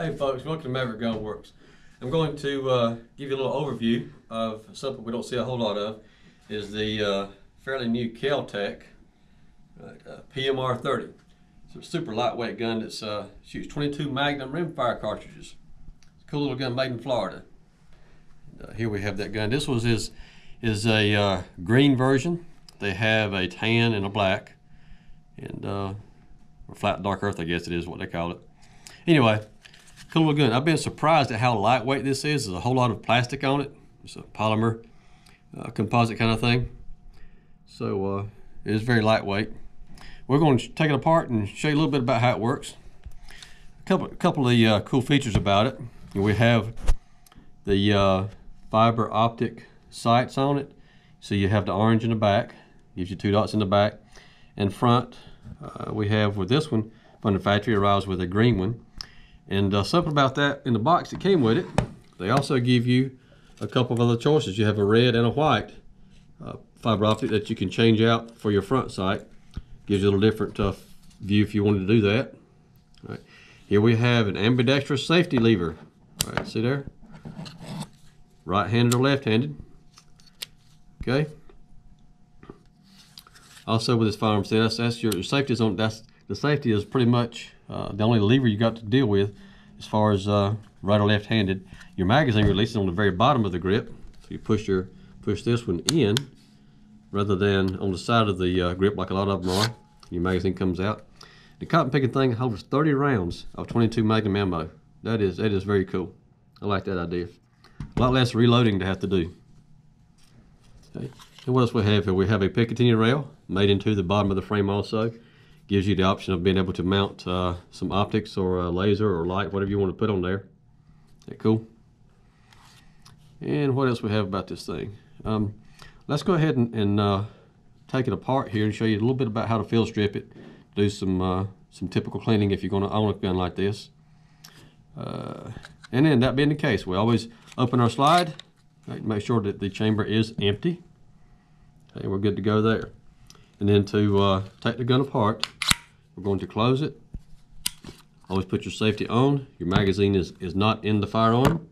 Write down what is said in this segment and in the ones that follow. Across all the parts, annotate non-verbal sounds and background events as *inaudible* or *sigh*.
Hey folks, welcome to Maverick Gun Works. I'm going to uh, give you a little overview of something we don't see a whole lot of, is the uh, fairly new Kel-Tec uh, PMR 30. It's a super lightweight gun that uh, shoots 22 Magnum rimfire cartridges. It's a cool little gun made in Florida. Uh, here we have that gun. This was is is a uh, green version. They have a tan and a black, and or flat dark earth, I guess it is what they call it. Anyway, cool gun. I've been surprised at how lightweight this is. There's a whole lot of plastic on it. It's a polymer uh, composite kind of thing. So uh, it is very lightweight. We're going to take it apart and show you a little bit about how it works. A couple, a couple of the uh, cool features about it. We have the uh, fiber optic sights on it. So you have the orange in the back, gives you two dots in the back. In front, uh, we have with this one from the factory arrives with a green one. And uh, something about that in the box that came with it, they also give you a couple of other choices. You have a red and a white uh, fiber optic that you can change out for your front sight. Gives you a little different uh, view if you wanted to do that. All right. Here we have an ambidextrous safety lever. All right, see there? Right-handed or left-handed. Okay. Also with this firearm, see that's, that's your, your safety is on. That's the safety is pretty much uh, the only lever you got to deal with as far as uh, right or left-handed. Your magazine release is on the very bottom of the grip. So you push your push this one in rather than on the side of the uh, grip like a lot of them are. Your magazine comes out. The cotton picking thing holds 30 rounds of 22 Magnum ammo. That is that is very cool. I like that idea. A lot less reloading to have to do. Okay. And what else we have here? We have a Picatinny rail made into the bottom of the frame also. Gives you the option of being able to mount uh, some optics or a laser or light, whatever you want to put on there. That cool? And what else we have about this thing? Um, let's go ahead and, and uh, take it apart here and show you a little bit about how to field strip it. Do some uh, some typical cleaning if you're going to own a gun like this. Uh, and then that being the case, we always open our slide, make sure that the chamber is empty. Okay, we're good to go there. And then to uh, take the gun apart, we're going to close it. Always put your safety on. Your magazine is, is not in the firearm.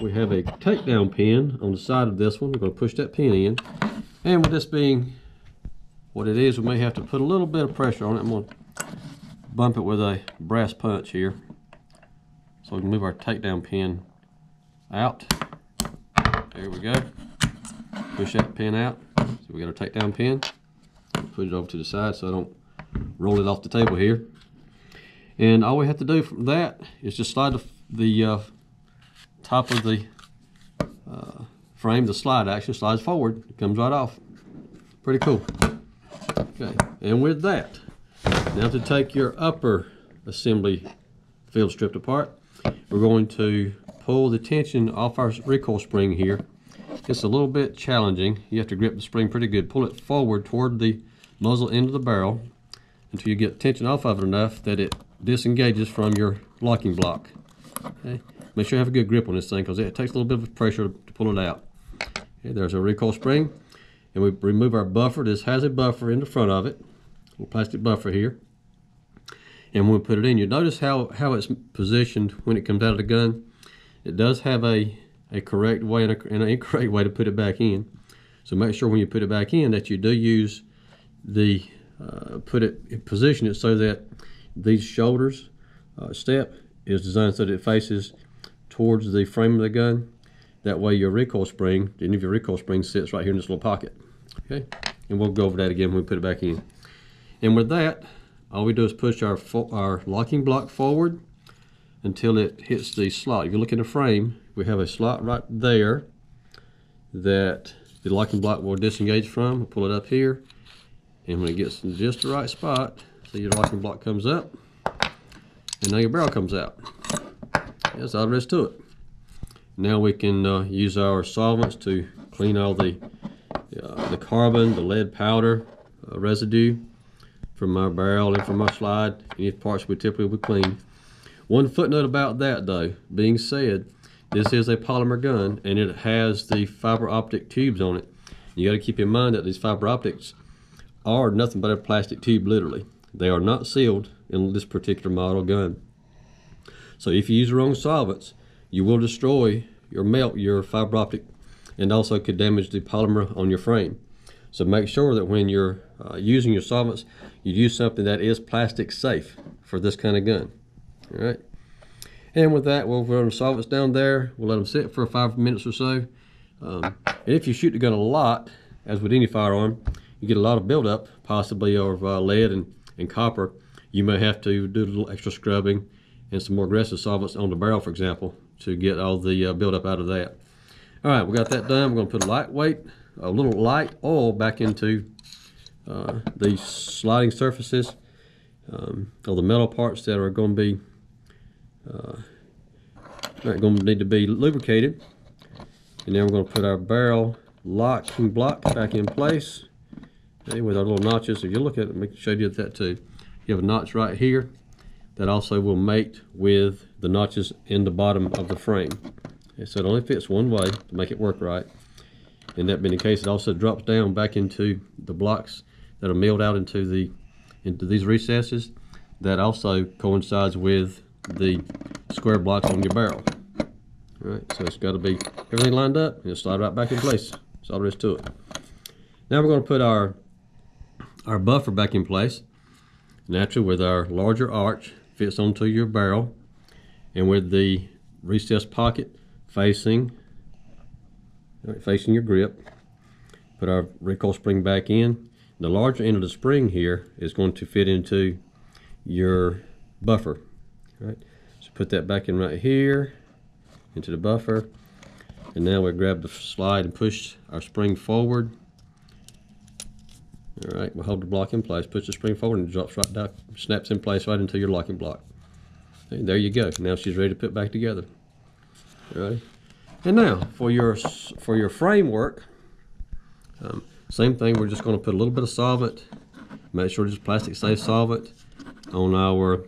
We have a takedown pin on the side of this one. We're going to push that pin in. And with this being what it is, we may have to put a little bit of pressure on it. I'm going to bump it with a brass punch here. So we can move our takedown pin out. There we go. Push that pin out. So we got our takedown pin. Put it over to the side so I don't roll it off the table here. And all we have to do from that is just slide the, the uh, top of the uh, frame, the slide actually slides forward. It comes right off. Pretty cool. Okay, and with that, now to take your upper assembly field stripped apart, we're going to pull the tension off our recoil spring here. It's a little bit challenging. You have to grip the spring pretty good. Pull it forward toward the muzzle end of the barrel until you get tension off of it enough that it disengages from your locking block. Okay. Make sure you have a good grip on this thing because it takes a little bit of pressure to pull it out. Okay, there's a recoil spring. And we remove our buffer. This has a buffer in the front of it. A little plastic buffer here. And when we put it in, you notice how, how it's positioned when it comes out of the gun. It does have a, a correct way and, a, and an incorrect way to put it back in. So make sure when you put it back in that you do use the, uh, put it, position it so that these shoulders uh, step is designed so that it faces towards the frame of the gun. That way your recoil spring, the end of your recoil spring sits right here in this little pocket. Okay, and we'll go over that again when we put it back in. And with that, all we do is push our, our locking block forward until it hits the slot. If you look in the frame, we have a slot right there that the locking block will disengage from. We'll pull it up here. And when it gets just the right spot, see your locking block comes up. And now your barrel comes out. That's all there is to it. Now we can uh, use our solvents to clean all the, uh, the carbon, the lead powder uh, residue from my barrel and from my slide. Any parts we typically would clean. One footnote about that though, being said, this is a polymer gun and it has the fiber optic tubes on it. You got to keep in mind that these fiber optics are nothing but a plastic tube literally. They are not sealed in this particular model gun. So if you use the wrong solvents, you will destroy your melt your fiber optic and also could damage the polymer on your frame. So make sure that when you're uh, using your solvents, you use something that is plastic safe for this kind of gun. All right. And with that, we'll run the solvents down there. We'll let them sit for five minutes or so. Um, and if you shoot the gun a lot, as with any firearm, you get a lot of buildup, possibly of uh, lead and, and copper. You may have to do a little extra scrubbing and some more aggressive solvents on the barrel, for example, to get all the uh, buildup out of that. All right, we got that done. We're going to put a lightweight, a little light oil back into uh, these sliding surfaces um, of the metal parts that are going to be uh, going to need to be lubricated. And then we're going to put our barrel locking block back in place with our little notches. If you look at it, make show you did that too. You have a notch right here that also will mate with the notches in the bottom of the frame. Okay, so it only fits one way to make it work right. And that being the case, it also drops down back into the blocks that are milled out into the into these recesses. That also coincides with the square blocks on your barrel. All right, so it's got to be everything lined up and it'll slide right back in place. That's all there is to it. Now we're going to put our our buffer back in place. Naturally, with our larger arch fits onto your barrel, and with the recessed pocket facing facing your grip, put our recoil spring back in. The larger end of the spring here is going to fit into your buffer. Right, so put that back in right here into the buffer. And now we grab the slide and push our spring forward. All right, we'll hold the block in place, push the spring forward and it drops right down, snaps in place right into your locking block. And there you go. Now she's ready to put back together. Right. And now for your for your framework, um, same thing. We're just going to put a little bit of solvent. Make sure it's plastic safe solvent on our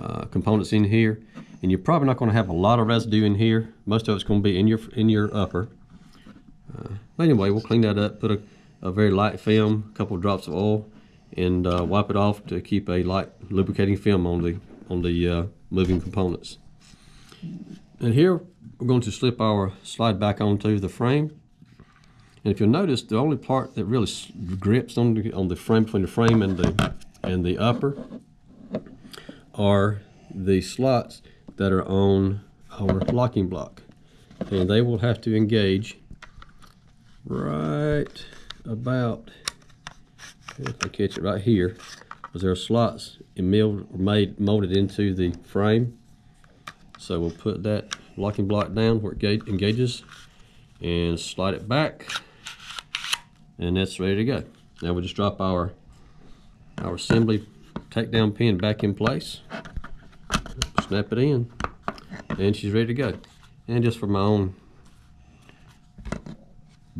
uh, components in here and you're probably not going to have a lot of residue in here. Most of it's going to be in your in your upper. Uh, anyway, we'll clean that up, put a, a very light film, a couple drops of oil, and uh, wipe it off to keep a light lubricating film on the on the uh, moving components. And here we're going to slip our slide back onto the frame. And if you'll notice, the only part that really grips on the, on the frame between the frame and the and the upper are the slots that are on our locking block. And they will have to engage right about, if I catch it right here, because there are slots milled, made, molded into the frame. So we'll put that locking block down where it engages and slide it back and that's ready to go. Now we'll just drop our our assembly takedown pin back in place snap it in, and she's ready to go. And just for my own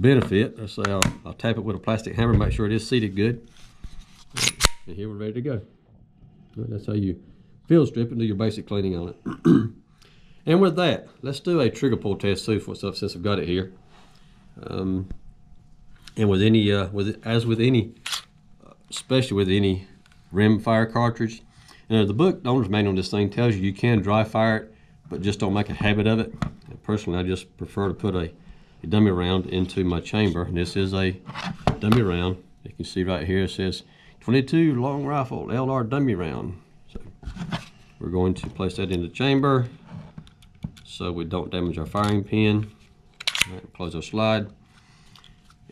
benefit, I say I'll, I'll tap it with a plastic hammer, make sure it is seated good. And here we're ready to go. That's how you field strip and do your basic cleaning on it. *clears throat* and with that, let's do a trigger pull test too for stuff since I've got it here. Um, and with any, uh, with as with any, especially with any rim fire cartridge, now, the book, owner's manual on this thing tells you you can dry fire it, but just don't make a habit of it. Personally, I just prefer to put a, a dummy round into my chamber. And this is a dummy round. You can see right here it says 22 long rifle LR dummy round. So we're going to place that in the chamber so we don't damage our firing pin. Right, close our slide.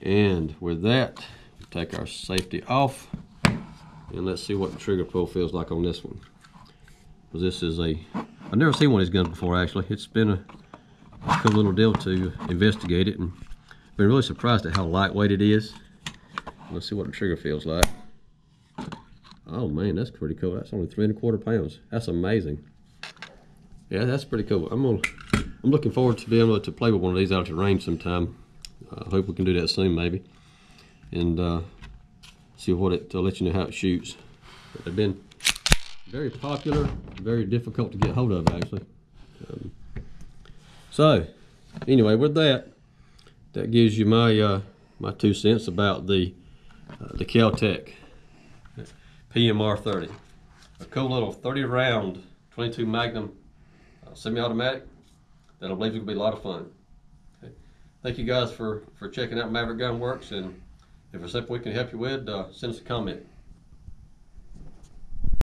And with that, we take our safety off. And let's see what the trigger pull feels like on this one. Because this is a, I've never seen one of these guns before actually. It's been a cool little deal to investigate it and been really surprised at how lightweight it is. Let's see what the trigger feels like. Oh man, that's pretty cool. That's only three and a quarter pounds. That's amazing. Yeah, that's pretty cool. I'm gonna, I'm looking forward to being able to play with one of these out at the range sometime. I hope we can do that soon, maybe. And uh, see what it to let you know how it shoots. But they've been very popular, very difficult to get hold of actually. Um, so anyway, with that, that gives you my uh, my two cents about the uh, the Kel-Tec PMR 30. A cool little 30 round 22 Magnum semi-automatic that I believe is going to be a lot of fun. Okay. Thank you guys for, for checking out Maverick Gun Works, and if there's something we can help you with, uh, send us a comment.